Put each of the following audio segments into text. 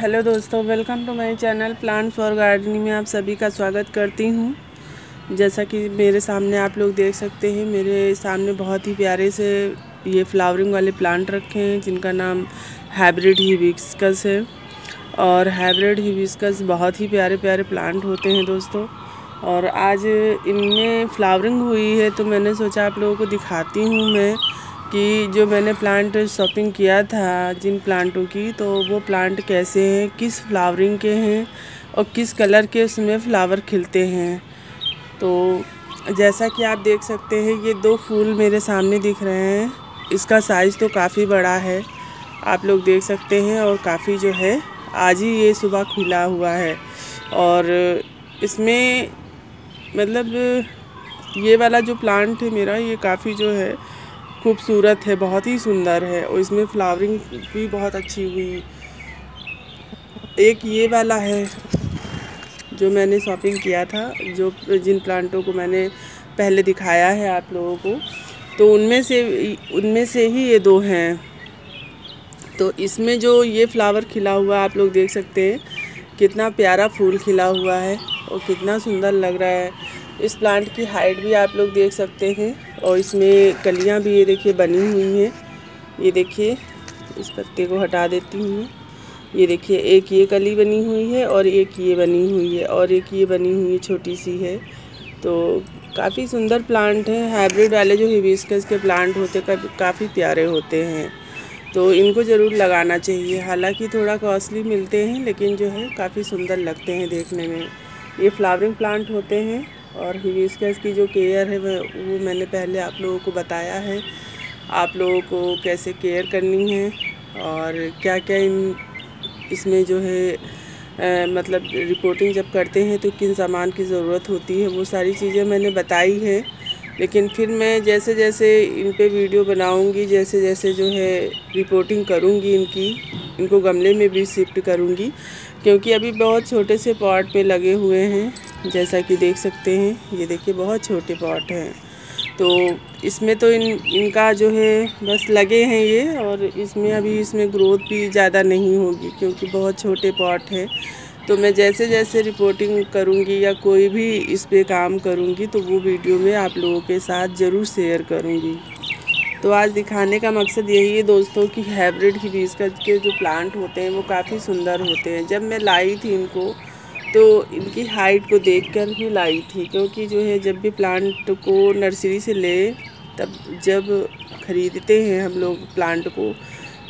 Hello दोस्तों, welcome to my channel plant for gardening में आप सभी का स्वागत करती हूँ। जैसा कि मेरे सामने आप लोग देख सकते हैं, मेरे सामने बहुत ही प्यारे से ये फ्लावरिंग वाले प्लांट रखे हैं, जिनका नाम हाइब्रिड हिबिस्कस है। और हाइब्रिड हिबिस्कस बहुत ही प्यारे प्यारे प्लांट होते हैं दोस्तों। और आज इनमें फ्लावरिंग हुई है तो मैंने सोचा आप लोगों को दिखाती हूँ मैं। कि जो मैंने प्लांट शॉपिंग किया था जिन प्लांटों की तो वो प्लांट कैसे हैं, किस फ्लावरिंग के हैं और किस कलर के उसमें फ्लावर खिलते हैं। तो जैसा कि आप देख सकते हैं, ये दो फूल मेरे सामने दिख रहे हैं। इसका साइज़ तो काफ़ी बड़ा है, आप लोग देख सकते हैं और काफ़ी जो है, आज ही ये सुबह खुला हुआ है। और इसमें मतलब ये वाला जो प्लांट है मेरा, ये काफ़ी जो है खूबसूरत है, बहुत ही सुंदर है और इसमें फ्लावरिंग भी बहुत अच्छी हुई। एक ये वाला है जो मैंने शॉपिंग किया था, जो जिन प्लांटों को मैंने पहले दिखाया है आप लोगों को। तो उनमें से उनमें से ही ये दो हैं। तो इसमें जो ये फ्लावर खिला हुआ आप लोग देख सकते हैं, कितना प्यारा फूल खिला हुआ है और कितना सुंदर लग रहा है। इस प्लांट की हाइट भी आप लोग देख सकते हैं। और इसमें कलियाँ भी ये देखिए बनी हुई हैं। ये देखिए, इस पत्ते को हटा देती हूँ ये देखिए, एक ये कली बनी हुई है और एक ये बनी हुई है और एक ये बनी हुई है छोटी सी है। तो काफ़ी सुंदर प्लांट है। हाइब्रिड वाले जो हिबिस्कस के प्लांट होते काफ़ी प्यारे होते हैं। तो इनको ज़रूर लगाना चाहिए। हालाँकि थोड़ा कॉस्टली मिलते हैं, लेकिन जो है काफ़ी सुंदर लगते हैं देखने में। ये फ्लावरिंग प्लांट होते हैं। और हिबिस्कस की जो केयर है वह वो मैंने पहले आप लोगों को बताया है। आप लोगों को कैसे केयर करनी है और क्या क्या इन इसमें जो है आ, मतलब रिपोर्टिंग जब करते हैं तो किन सामान की ज़रूरत होती है वो सारी चीज़ें मैंने बताई है। लेकिन फिर मैं जैसे जैसे इन पे वीडियो बनाऊँगी जैसे जैसे जो है रिपोर्टिंग करूँगी इनकी इनको गमले में भी शिफ्ट करूँगी क्योंकि अभी बहुत छोटे से पॉट पे लगे हुए हैं। जैसा कि देख सकते हैं, ये देखिए बहुत छोटे पॉट हैं। तो इसमें तो इन, इनका जो है, बस लगे हैं ये और इसमें अभी इसमें ग्रोथ भी ज़्यादा नहीं होगी क्योंकि बहुत छोटे पॉट हैं। तो मैं जैसे जैसे रिपोर्टिंग करूँगी या कोई भी इस पर काम करूँगी तो वो वीडियो में आप लोगों के साथ ज़रूर शेयर करूँगी। तो आज दिखाने का मकसद यही है दोस्तों कि हाइब्रिड हिबिस्कस के जो प्लांट होते हैं, वो काफ़ी सुंदर होते हैं। जब मैं लाई थी इनको तो इनकी हाइट को देखकर ही लाई थी, क्योंकि जो है जब भी प्लांट को नर्सरी से ले, तब जब ख़रीदते हैं हम लोग प्लांट को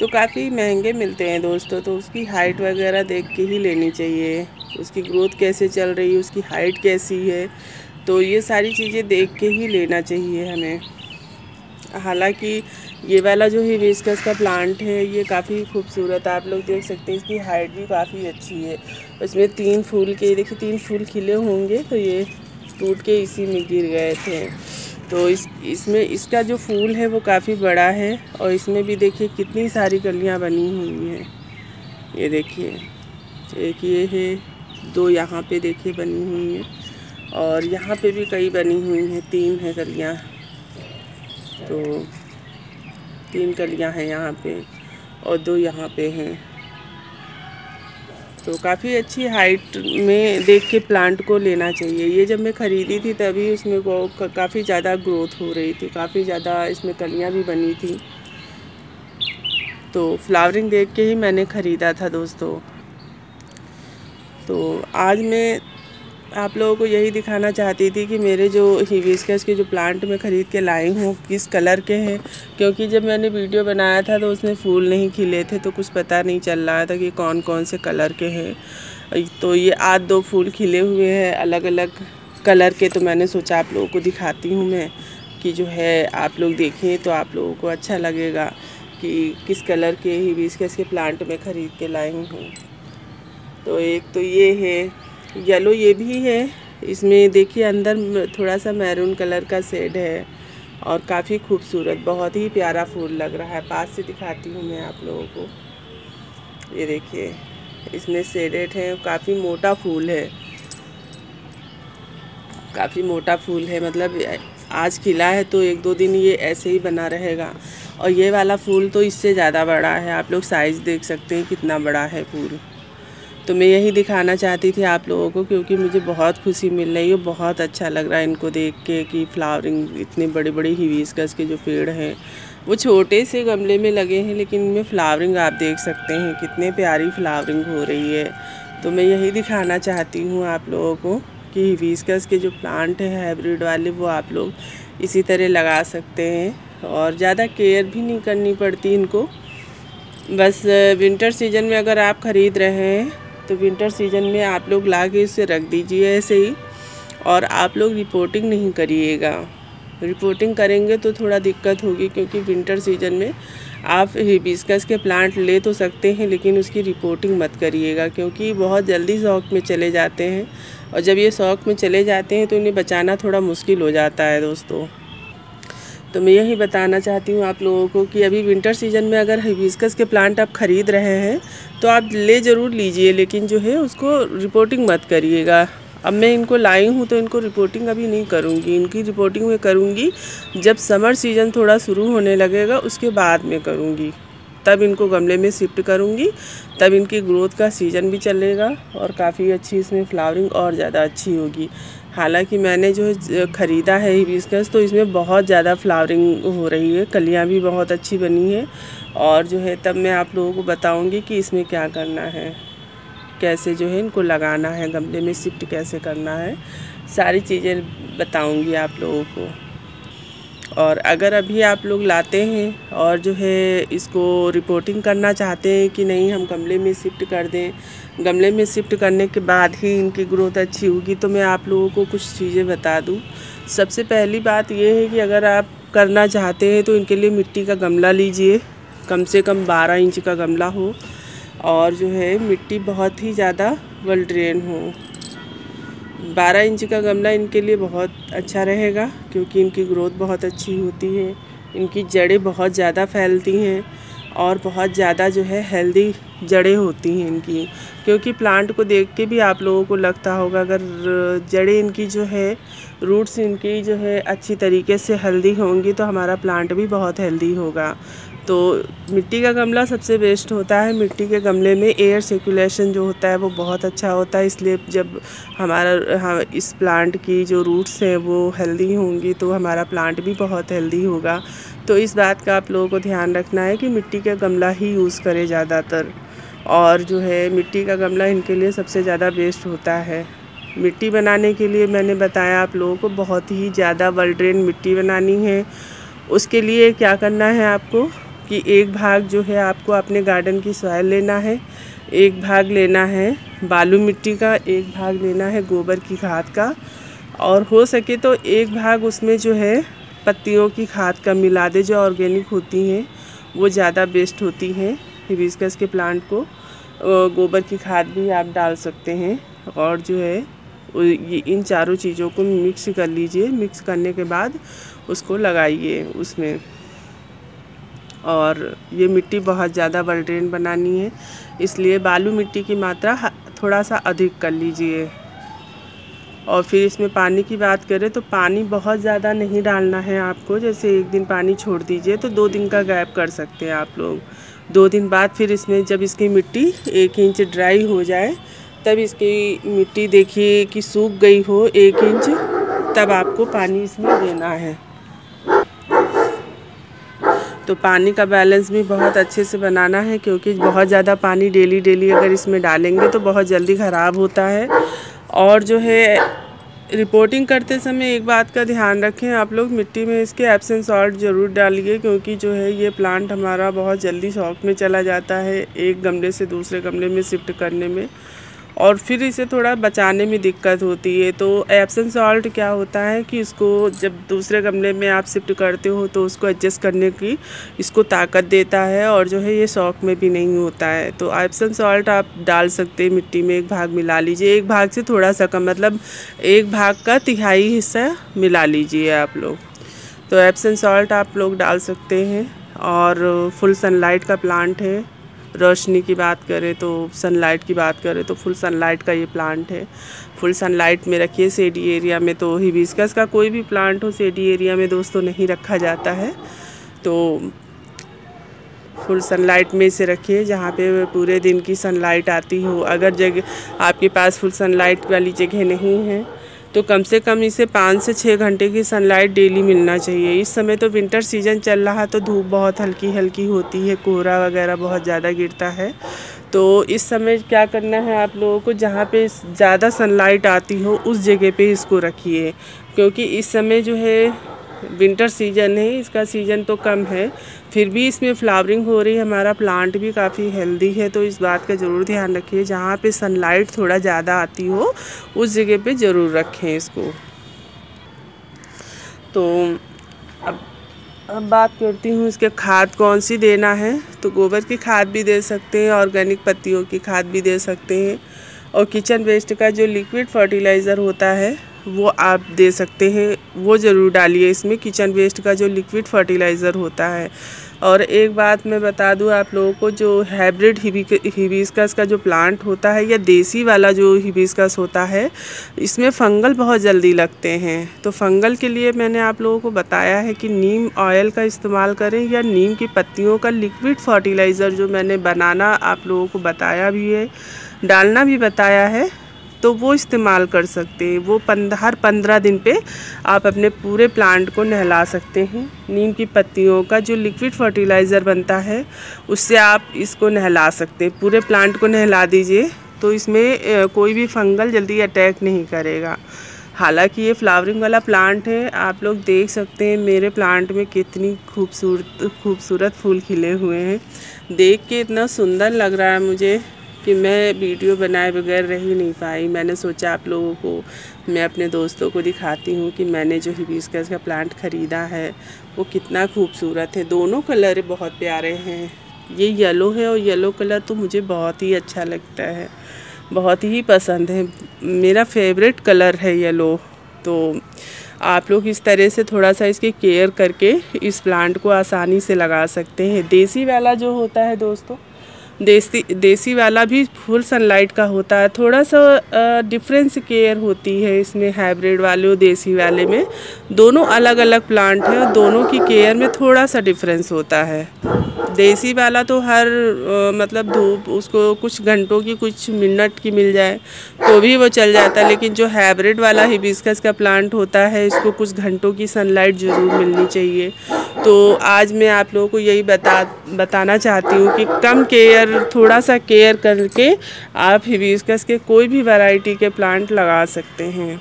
तो काफ़ी महँगे मिलते हैं दोस्तों। तो उसकी हाइट वगैरह देख के ही लेनी चाहिए। उसकी ग्रोथ कैसे चल रही है, उसकी हाइट कैसी है तो ये सारी चीज़ें देख के ही लेना चाहिए हमें। हालाँकि ये वाला जो हिबिस्कस का प्लांट है, ये काफ़ी खूबसूरत आप लोग देख सकते हैं, इसकी हाइट भी काफ़ी अच्छी है। इसमें तीन फूल के, देखिए तीन फूल खिले होंगे तो ये टूट के इसी में गिर गए थे। तो इस, इसमें, इसका जो फूल है वो काफ़ी बड़ा है, और इसमें भी देखिए कितनी सारी कलियाँ बनी हुई हैं। ये देखिए, एक ये है, दो यहाँ पे देखिए बनी हुई हैं, और यहाँ पे भी कई बनी हुई हैं, तीन है कलियाँ। तो तीन कलियाँ हैं यहाँ पे और दो यहाँ पे हैं। तो काफ़ी अच्छी हाइट में देख के प्लांट को लेना चाहिए। ये जब मैं ख़रीदी थी तभी उसमें काफ़ी ज़्यादा ग्रोथ हो रही थी, काफ़ी ज़्यादा इसमें कलियाँ भी बनी थी। तो फ्लावरिंग देख के ही मैंने ख़रीदा था दोस्तों। तो आज मैं आप लोगों को यही दिखाना चाहती थी कि मेरे जो हिबिस्कस के जो प्लांट मैं ख़रीद के लाई हूँ, किस कलर के हैं। क्योंकि जब मैंने वीडियो बनाया था तो उसमें फूल नहीं खिले थे तो कुछ पता नहीं चल रहा था कि कौन कौन से कलर के हैं। तो ये आज दो फूल खिले हुए हैं अलग अलग कलर के तो मैंने सोचा आप लोगों को दिखाती हूँ मैं कि जो है आप लोग देखें तो आप लोगों को अच्छा लगेगा कि किस कलर के हिबिस्कस के प्लांट में ख़रीद के लाई हूँ। तो एक तो ये है येलो ये भी है। इसमें देखिए अंदर थोड़ा सा मैरून कलर का शेड है और काफ़ी खूबसूरत, बहुत ही प्यारा फूल लग रहा है। पास से दिखाती हूँ मैं आप लोगों को। ये देखिए, इसमें शेडेड है, काफ़ी मोटा फूल है। काफ़ी मोटा फूल है मतलब आज खिला है तो एक दो दिन ये ऐसे ही बना रहेगा। और ये वाला फूल तो इससे ज़्यादा बड़ा है, आप लोग साइज़ देख सकते हैं कितना बड़ा है फूल। तो मैं यही दिखाना चाहती थी आप लोगों को क्योंकि मुझे बहुत खुशी मिल रही है, बहुत अच्छा लग रहा है इनको देख के कि फ्लावरिंग इतने बड़े बड़े हिविस्कस के जो पेड़ हैं, वो छोटे से गमले में लगे हैं, लेकिन इनमें फ्लावरिंग आप देख सकते हैं, कितने प्यारी फ्लावरिंग हो रही है। तो मैं यही दिखाना चाहती हूँ आप लोगों को कि हिविस्कस के जो प्लांट हैं, हाइब्रिड वाले, वो आप लोग इसी तरह लगा सकते हैं और ज़्यादा केयर भी नहीं करनी पड़ती इनको। बस, विंटर सीज़न में अगर आप ख़रीद रहे हैं तो विंटर सीज़न में आप लोग ला के इसे रख दीजिए ऐसे ही और आप लोग रिपोर्टिंग नहीं करिएगा। रिपोर्टिंग करेंगे तो थोड़ा दिक्कत होगी क्योंकि विंटर सीज़न में आप हिबिस्कस के प्लांट ले तो सकते हैं, लेकिन उसकी रिपोर्टिंग मत करिएगा क्योंकि बहुत जल्दी शौक में चले जाते हैं। और जब ये शौक में चले जाते हैं तो इन्हें बचाना थोड़ा मुश्किल हो जाता है दोस्तों। तो मैं यही बताना चाहती हूँ आप लोगों को कि अभी विंटर सीज़न में अगर हिबिस्कस के प्लांट आप ख़रीद रहे हैं तो आप ले ज़रूर लीजिए, लेकिन जो है उसको रिपोर्टिंग मत करिएगा। अब मैं इनको लाई हूँ तो इनको रिपोर्टिंग अभी नहीं करूँगी। इनकी रिपोर्टिंग मैं करूँगी जब समर सीज़न थोड़ा शुरू होने लगेगा, उसके बाद में करूँगी। तब इनको गमले में शिफ्ट करूँगी, तब इनकी ग्रोथ का सीज़न भी चलेगा और काफ़ी अच्छी इसमें फ्लावरिंग और ज़्यादा अच्छी होगी। हालाँकि मैंने जो ख़रीदा है हिबिस्कस तो इसमें बहुत ज़्यादा फ्लावरिंग हो रही है। कलियाँ भी बहुत अच्छी बनी है और जो है, तब मैं आप लोगों को बताऊँगी कि इसमें क्या करना है, कैसे जो है, इनको लगाना है, गमले में शिफ्ट कैसे करना है, सारी चीज़ें बताऊँगी आप लोगों को। और अगर अभी आप लोग लाते हैं और जो है इसको रिपोर्टिंग करना चाहते हैं कि नहीं, हम गमले में शिफ्ट कर दें। गमले में शिफ्ट करने के बाद ही इनकी ग्रोथ अच्छी होगी तो मैं आप लोगों को कुछ चीज़ें बता दूँ। सबसे पहली बात यह है कि अगर आप करना चाहते हैं तो इनके लिए मिट्टी का गमला लीजिए। कम से कम बारह इंच का गमला हो और जो है मिट्टी बहुत ही ज़्यादा वेल ड्रेन हो। बारह इंच का गमला इनके लिए बहुत अच्छा रहेगा, क्योंकि इनकी ग्रोथ बहुत अच्छी होती है। इनकी जड़ें बहुत ज़्यादा फैलती हैं और बहुत ज़्यादा जो है हेल्दी जड़ें होती हैं इनकी। क्योंकि प्लांट को देख के भी आप लोगों को लगता होगा, अगर जड़ें इनकी जो है, रूट्स इनकी जो है अच्छी तरीके से हेल्दी होंगी तो हमारा प्लांट भी बहुत हेल्दी होगा। तो मिट्टी का गमला सबसे बेस्ट होता है। मिट्टी के गमले में एयर सर्कुलेशन जो होता है, वो बहुत अच्छा होता है। इसलिए जब हमारा हाँ इस प्लांट की जो रूट्स हैं, वो हेल्दी होंगी तो हमारा प्लांट भी बहुत हेल्दी होगा। तो इस बात का आप लोगों को ध्यान रखना है कि मिट्टी का गमला ही यूज़ करें ज़्यादातर। और जो है, मिट्टी का गमला इनके लिए सबसे ज़्यादा बेस्ट होता है। मिट्टी बनाने के लिए मैंने बताया आप लोगों को, बहुत ही ज़्यादा वेल ड्रेन मिट्टी बनानी है। उसके लिए क्या करना है आपको? कि एक भाग जो है आपको अपने गार्डन की सॉयल लेना है, एक भाग लेना है बालू मिट्टी का, एक भाग लेना है गोबर की खाद का। और हो सके तो एक भाग उसमें जो है पत्तियों की खाद का मिला दे जो ऑर्गेनिक होती हैं, वो ज़्यादा बेस्ट होती हैं हिबिस्कस के प्लांट को। गोबर की खाद भी आप डाल सकते हैं और जो है ये, इन चारों चीज़ों को मिक्स कर लीजिए। मिक्स करने के बाद उसको लगाइए उसमें। और ये मिट्टी बहुत ज़्यादा बल्ड्रेन बनानी है। इसलिए बालू मिट्टी की मात्रा थोड़ा सा अधिक कर लीजिए। और फिर इसमें पानी की बात करें तो पानी बहुत ज़्यादा नहीं डालना है आपको। जैसे एक दिन पानी छोड़ दीजिए तो दो दिन का गैप कर सकते हैं आप लोग। दो दिन बाद फिर इसमें जब इसकी मिट्टी एक इंच ड्राई हो जाए, तब इसकी मिट्टी देखिए कि सूख गई हो एक इंच, तब आपको पानी इसमें देना है। तो पानी का बैलेंस भी बहुत अच्छे से बनाना है, क्योंकि बहुत ज़्यादा पानी डेली डेली अगर इसमें डालेंगे तो बहुत जल्दी ख़राब होता है। और जो है रिपोर्टिंग करते समय एक बात का ध्यान रखें, आप लोग मिट्टी में इसके एप्सन सॉल्ट ज़रूर डालिए, क्योंकि जो है ये प्लांट हमारा बहुत जल्दी शौक में चला जाता है, एक गमले से दूसरे गमले में शिफ्ट करने में। और फिर इसे थोड़ा बचाने में दिक्कत होती है। तो एप्सन सॉल्ट क्या होता है कि इसको जब दूसरे गमले में आप शिफ्ट करते हो तो उसको एडजस्ट करने की इसको ताकत देता है और जो है ये शौक में भी नहीं होता है। तो एप्सन सॉल्ट आप डाल सकते हैं, मिट्टी में एक भाग मिला लीजिए। एक भाग से थोड़ा सा कम मतलब एक भाग का तिहाई हिस्सा मिला लीजिए आप लोग। तो एप्सन सॉल्ट आप लोग डाल सकते हैं और फुल सनलाइट का प्लांट है। रोशनी की बात करें तो सनलाइट की बात करें तो फुल सनलाइट का ये प्लांट है। फुल सनलाइट में रखिए सेडी एरिया में तो हिबिस्कस का कोई भी प्लांट हो सेडी एरिया में दोस्तों नहीं रखा जाता है। तो फुल सनलाइट में इसे रखिए जहाँ पे पूरे दिन की सनलाइट आती हो। अगर जगह आपके पास फुल सनलाइट वाली जगह नहीं है तो कम से कम इसे पाँच से छः घंटे की सनलाइट डेली मिलना चाहिए। इस समय तो विंटर सीज़न चल रहा है तो धूप बहुत हल्की हल्की होती है, कोहरा वगैरह बहुत ज़्यादा गिरता है। तो इस समय क्या करना है आप लोगों को, जहाँ पे ज़्यादा सनलाइट आती हो, उस जगह पे इसको रखिए। क्योंकि इस समय जो है विंटर सीज़न है, इसका सीज़न तो कम है। फिर भी इसमें फ्लावरिंग हो रही है, हमारा प्लांट भी काफ़ी हेल्दी है तो इस बात का ज़रूर ध्यान रखिए, जहाँ पे सनलाइट थोड़ा ज़्यादा आती हो, उस जगह पे ज़रूर रखें इसको। तो अब अब बात करती हूँ इसके खाद कौन सी देना है तो गोबर की खाद भी दे सकते हैं ऑर्गेनिक पत्तियों की खाद भी दे सकते हैं, और किचन वेस्ट का जो लिक्विड फर्टिलाइज़र होता है वो आप दे सकते हैं, वो ज़रूर डालिए। इसमें किचन वेस्ट का जो लिक्विड फर्टिलाइज़र होता है। और एक बात मैं बता दूँ आप लोगों को, जो हाइब्रिड हिबिस्कस का जो प्लांट होता है या देसी वाला जो हिबिस्कस होता है, इसमें फंगल बहुत जल्दी लगते हैं। तो फंगल के लिए मैंने आप लोगों को बताया है कि नीम ऑयल का इस्तेमाल करें या नीम की पत्तियों का लिक्विड फर्टिलाइज़र जो मैंने बनाना आप लोगों को बताया भी है, डालना भी बताया है। तो वो इस्तेमाल कर सकते हैं। वो पंद्रह हर पंद्रह दिन पे आप अपने पूरे प्लांट को नहला सकते हैं। नीम की पत्तियों का जो लिक्विड फर्टिलाइज़र बनता है, उससे आप इसको नहला सकते हैं। पूरे प्लांट को नहला दीजिए तो इसमें कोई भी फंगल जल्दी अटैक नहीं करेगा। हालाँकि ये फ्लावरिंग वाला प्लांट है, आप लोग देख सकते हैं मेरे प्लांट में कितनी खूबसूरत खूबसूरत फूल खिले हुए हैं। देख के इतना सुंदर लग रहा है मुझे। कि मैं वीडियो बनाए बगैर रह ही नहीं पाई। मैंने सोचा आप लोगों को, मैं अपने दोस्तों को दिखाती हूँ कि मैंने जो हिबिस्कस का प्लांट ख़रीदा है, वो कितना खूबसूरत है। दोनों कलर बहुत प्यारे हैं। ये येलो है और येलो कलर तो मुझे बहुत ही अच्छा लगता है। बहुत ही पसंद है। मेरा फेवरेट कलर है येलो तो आप लोग इस तरह से थोड़ा सा इसके केयर करके इस प्लांट को आसानी से लगा सकते हैं। देसी वाला जो होता है दोस्तों देसी देसी वाला भी फुल सनलाइट का होता है। थोड़ा सा डिफरेंस केयर होती है इसमें हाइब्रिड वाले और देसी वाले में। दोनों अलग अलग प्लांट हैं और दोनों की केयर में थोड़ा सा डिफरेंस होता है। देसी वाला तो हर आ, मतलब धूप उसको कुछ घंटों की कुछ मिनट की मिल जाए तो भी वो चल जाता है। लेकिन जो हाइब्रिड वाला हिबिस्कस का प्लांट होता है इसको कुछ घंटों की सनलाइट ज़रूर मिलनी चाहिए। तो आज मैं आप लोगों को यही बता बताना चाहती हूँ कि कम केयर थोड़ा सा केयर करके आप हिबिस्कस के कोई भी वैरायटी के प्लांट लगा सकते हैं।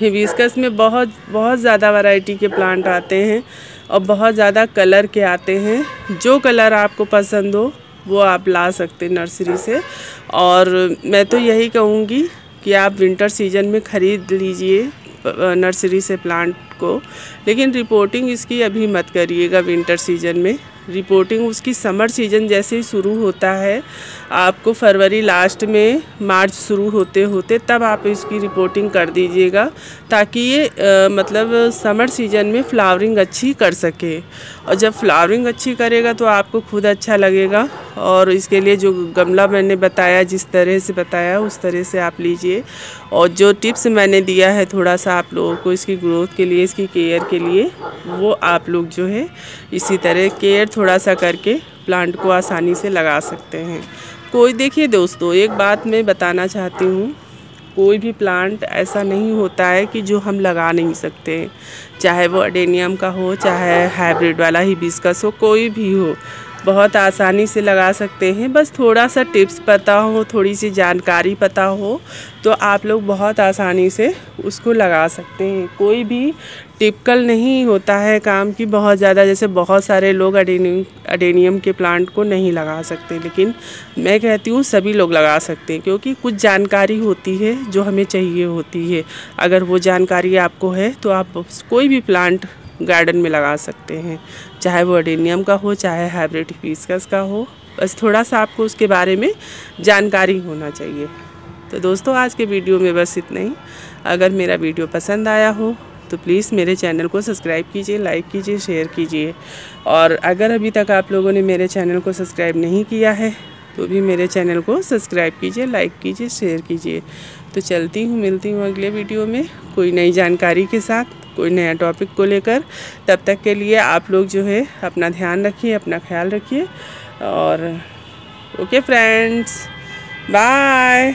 हिबिस्कस में बहुत बहुत ज़्यादा वैरायटी के प्लांट आते हैं और बहुत ज़्यादा कलर के आते हैं। जो कलर आपको पसंद हो, वो आप ला सकते हैं नर्सरी से। और मैं तो यही कहूँगी कि आप विंटर सीज़न में ख़रीद लीजिए नर्सरी से प्लांट को। लेकिन रिपोर्टिंग इसकी अभी मत करिएगा विंटर सीज़न में। रिपोर्टिंग उसकी समर सीज़न जैसे ही शुरू होता है आपको फरवरी लास्ट में मार्च शुरू होते होते तब आप इसकी रिपोर्टिंग कर दीजिएगा ताकि ये आ, मतलब समर सीज़न में फ्लावरिंग अच्छी कर सके। और जब फ्लावरिंग अच्छी करेगा तो आपको खुद अच्छा लगेगा। और इसके लिए जो गमला मैंने बताया जिस तरह से बताया उस तरह से आप लीजिए। और जो टिप्स मैंने दिया है थोड़ा सा आप लोगों को इसकी ग्रोथ के लिए इसकी केयर के लिए वो आप लोग जो है इसी तरह केयर थोड़ा सा करके प्लांट को आसानी से लगा सकते हैं। कोई देखिए दोस्तों, एक बात मैं बताना चाहती हूँ। कोई भी प्लांट ऐसा नहीं होता है कि जो हम लगा नहीं सकते। चाहे वो अडेनियम का हो, चाहे हाइब्रिड वाला ही हिबिस्कस हो, कोई भी हो, बहुत आसानी से लगा सकते हैं। बस थोड़ा सा टिप्स पता हो थोड़ी सी जानकारी पता हो तो आप लोग बहुत आसानी से उसको लगा सकते हैं। कोई भी टिपिकल नहीं होता है काम की बहुत ज़्यादा, जैसे बहुत सारे लोग अडेनियम अडेनियम के प्लांट को नहीं लगा सकते, लेकिन मैं कहती हूँ सभी लोग लगा सकते हैं, क्योंकि कुछ जानकारी होती है जो हमें चाहिए होती है। अगर वो जानकारी आपको है तो आप कोई भी प्लांट गार्डन में लगा सकते हैं, चाहे वो अडेनियम का हो, चाहे हाइब्रिड हिबिस्कस का हो। बस थोड़ा सा आपको उसके बारे में जानकारी होना चाहिए। तो दोस्तों, आज के वीडियो में बस इतना ही। अगर मेरा वीडियो पसंद आया हो तो प्लीज़ मेरे चैनल को सब्सक्राइब कीजिए लाइक कीजिए शेयर कीजिए। और अगर अभी तक आप लोगों ने मेरे चैनल को सब्सक्राइब नहीं किया है तो भी मेरे चैनल को सब्सक्राइब कीजिए लाइक कीजिए शेयर कीजिए। तो चलती हूँ, मिलती हूँ अगले वीडियो में कोई नई जानकारी के साथ, कोई नया टॉपिक को लेकर। तब तक के लिए आप लोग जो है अपना ध्यान रखिए, अपना ख्याल रखिए। और ओके फ्रेंड्स बाय